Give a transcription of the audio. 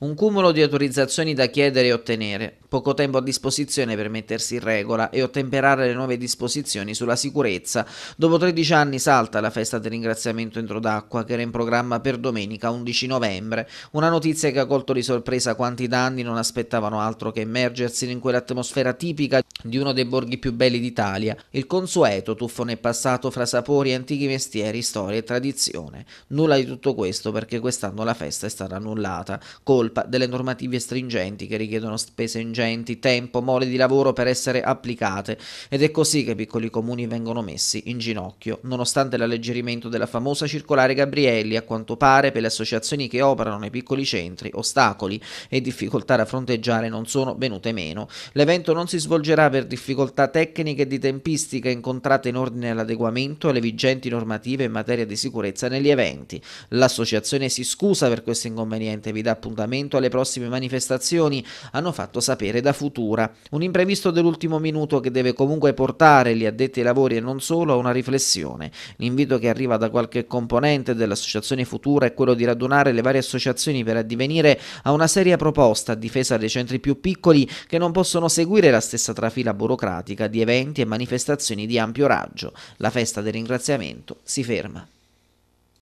Un cumulo di autorizzazioni da chiedere e ottenere, poco tempo a disposizione per mettersi in regola e ottemperare le nuove disposizioni sulla sicurezza. Dopo 13 anni salta la festa del ringraziamento entro d'acqua che era in programma per domenica 11 novembre, una notizia che ha colto di sorpresa quanti danni non aspettavano altro che immergersi in quell'atmosfera tipica di uno dei borghi più belli d'Italia, il consueto tuffo nel passato fra sapori, antichi mestieri, storia e tradizione. Nulla di tutto questo perché quest'anno la festa è stata annullata, colpa delle normative stringenti che richiedono spese ingenti, tempo, mole di lavoro per essere applicate ed è così che i piccoli comuni vengono messi in ginocchio, nonostante l'alleggerimento della famosa circolare Gabrielli, a quanto pare per le associazioni che operano nei piccoli centri, ostacoli e difficoltà da fronteggiare non sono venute meno. L'evento non si svolgerà per difficoltà tecniche e di tempistica incontrate in ordine all'adeguamento alle vigenti normative in materia di sicurezza negli eventi. L'associazione si scusa per questo inconveniente e vi dà appuntamento alle prossime manifestazioni, hanno fatto sapere da Futura. Un imprevisto dell'ultimo minuto che deve comunque portare gli addetti ai lavori e non solo a una riflessione. L'invito che arriva da qualche componente dell'associazione Futura è quello di radunare le varie associazioni per addivenire a una seria proposta a difesa dei centri più piccoli che non possono seguire la stessa trafila burocratica di eventi e manifestazioni di ampio raggio. La festa del ringraziamento si ferma.